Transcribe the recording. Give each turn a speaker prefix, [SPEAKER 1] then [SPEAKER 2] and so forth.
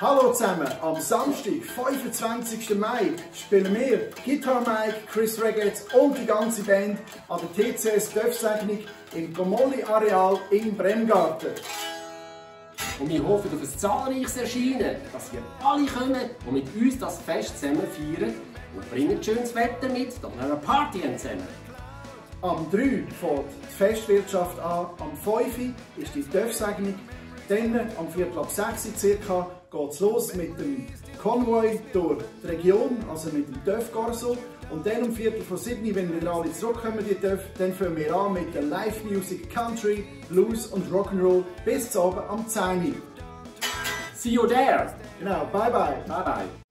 [SPEAKER 1] Hallo zusammen, am Samstag, 25. Mai, spielen wir Guitar Mike, Chris Regetz und die ganze Band an der TCS Dörfsegnung im Gomolli Areal in Bremgarten.
[SPEAKER 2] Und wir hoffen auf ein zahlreiches Erscheinen, dass ihr alle kommen und mit uns das Fest zusammen feiern und bringen schönes Wetter mit, dass wir eine Party haben zusammen.
[SPEAKER 1] Am 3 fängt die Festwirtschaft an, am 5 ist die Dörfsegnung, dann am Viertel ab 6 circa geht es los mit dem Konvoi durch die Region, also mit dem Dörfgarso. Und dann um Viertel vor 7, wenn wir alle zurückkommen, die Dörf, dann fangen wir an mit der Live Music Country, Blues und Rock'n'Roll bis zu Abend am 10
[SPEAKER 2] See you there!
[SPEAKER 1] Genau, bye bye!
[SPEAKER 2] Bye bye!